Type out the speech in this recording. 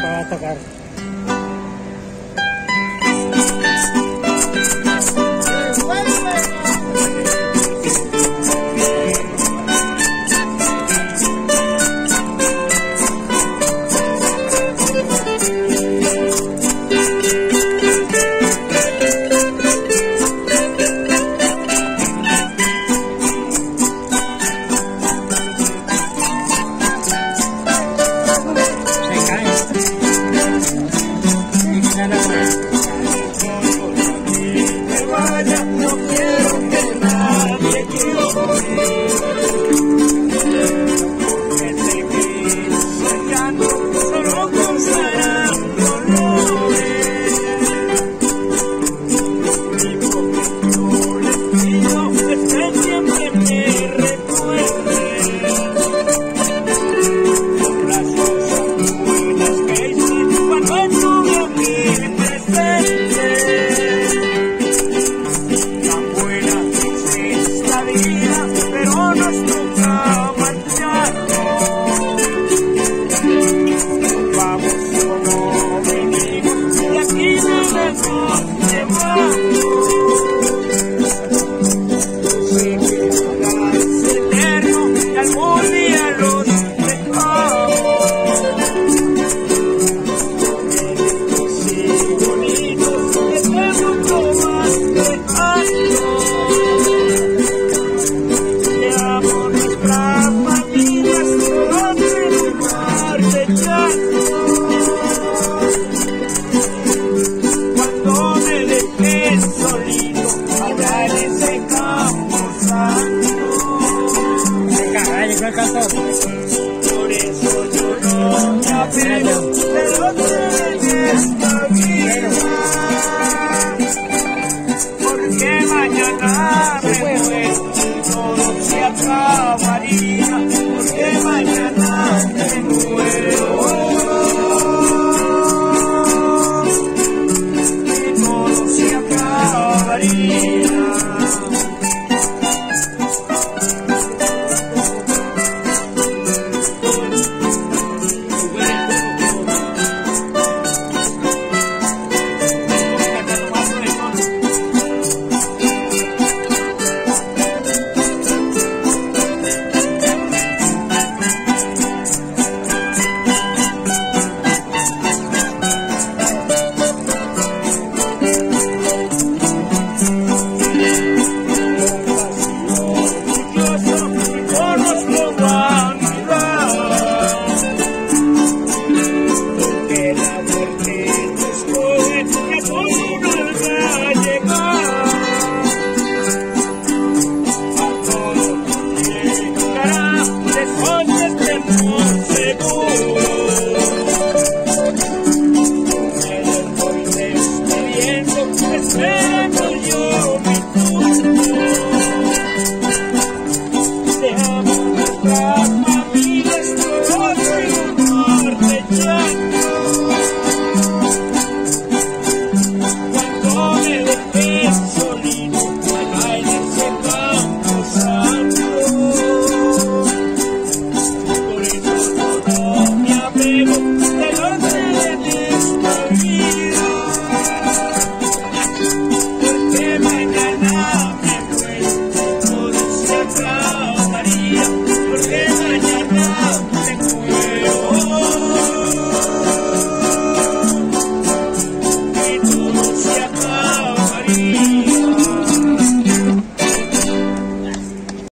para atacar. primer. Por eso yo no me apelo, pero tienes que Porque mañana me muero y todo se acabaría. Porque mañana me muero. Y todo se acabaría.